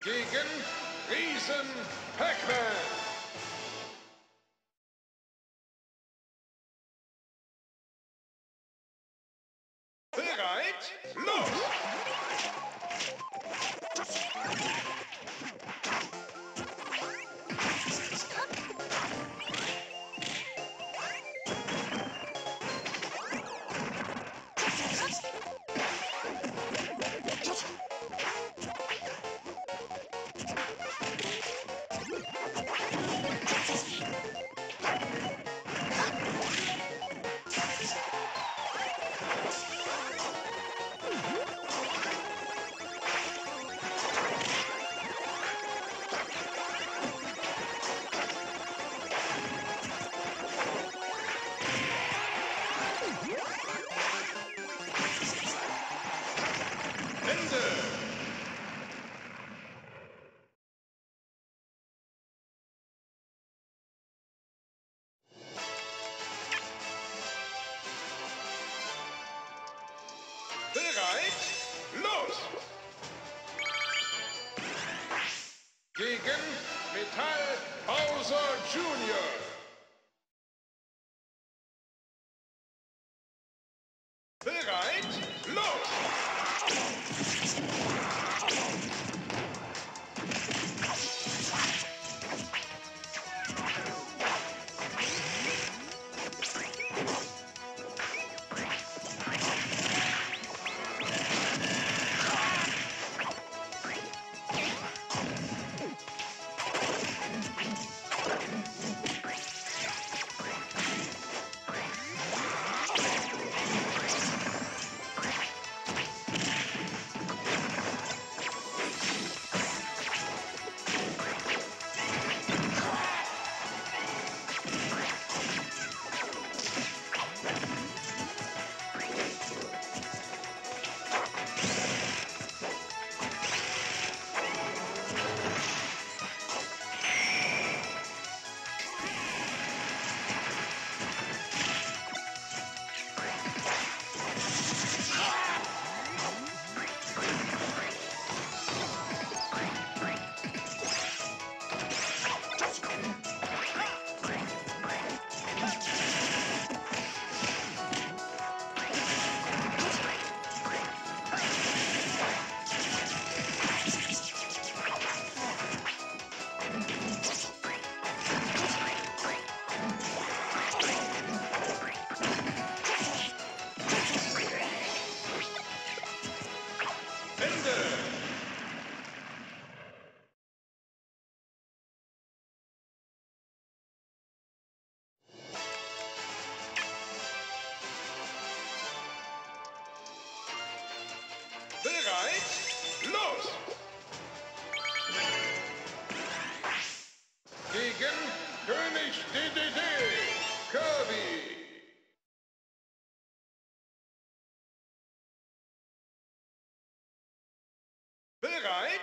Gegen Riesen Pac-Man! Bereit? Bereit? Los!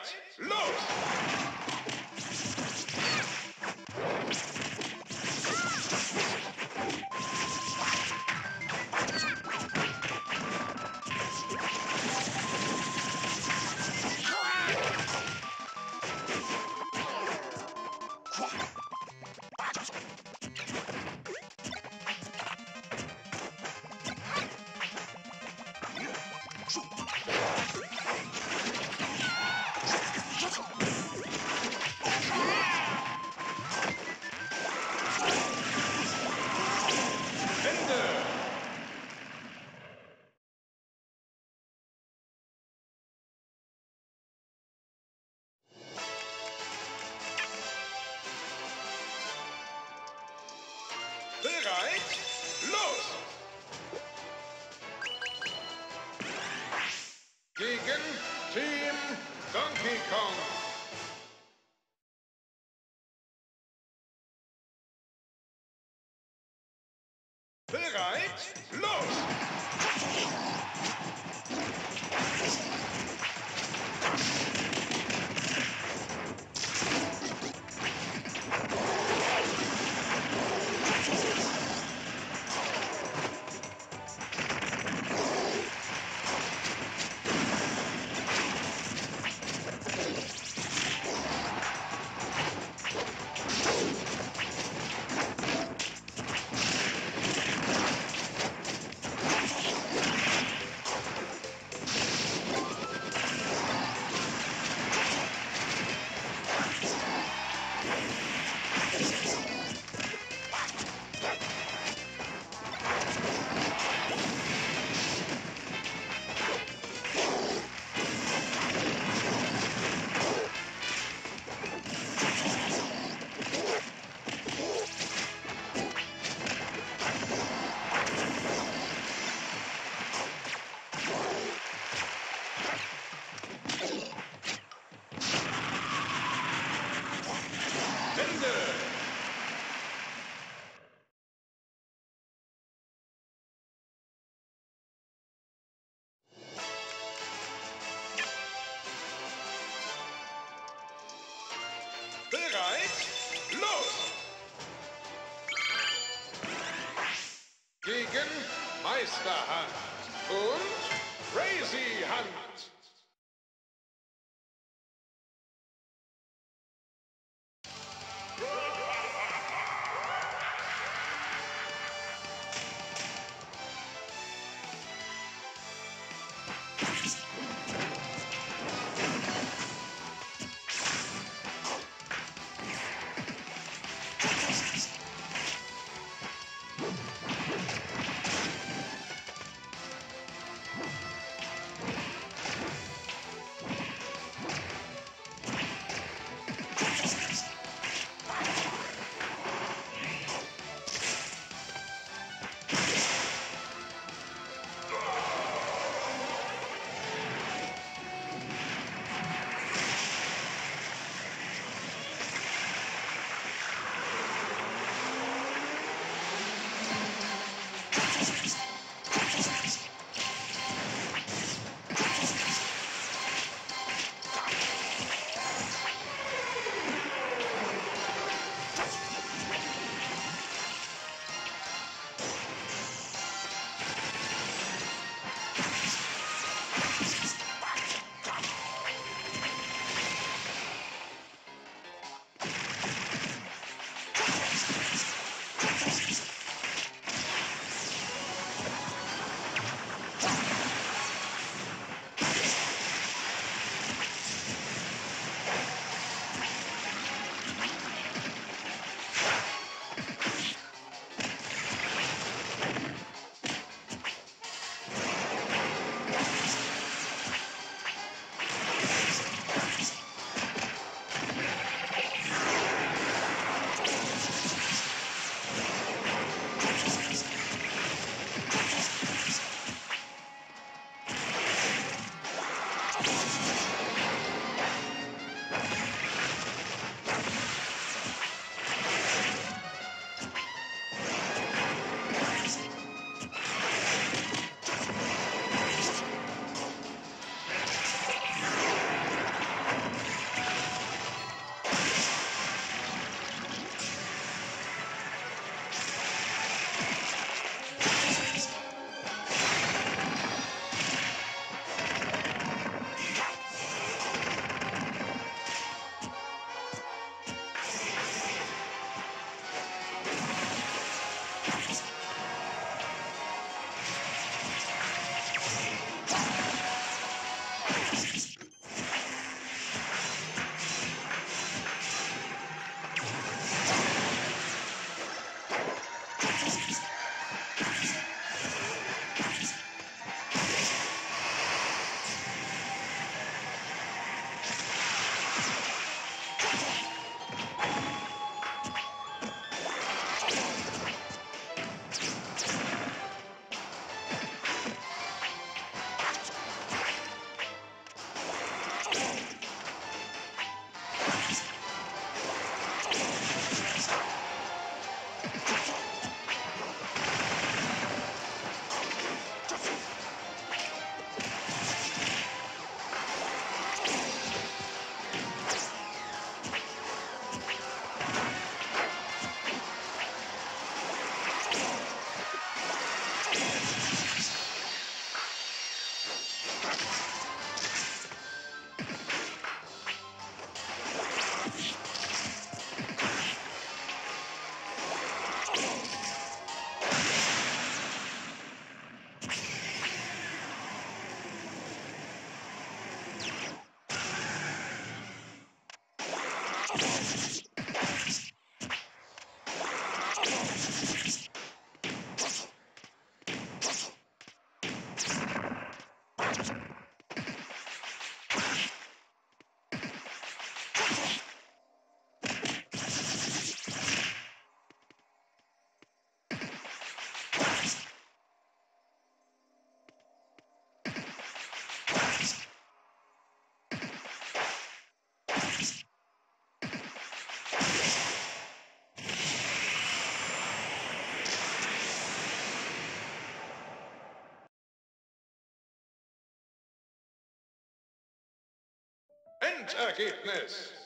Bereit? Bereit? Los! Gegen Team Donkey Kong. Oh, my God. antagonism.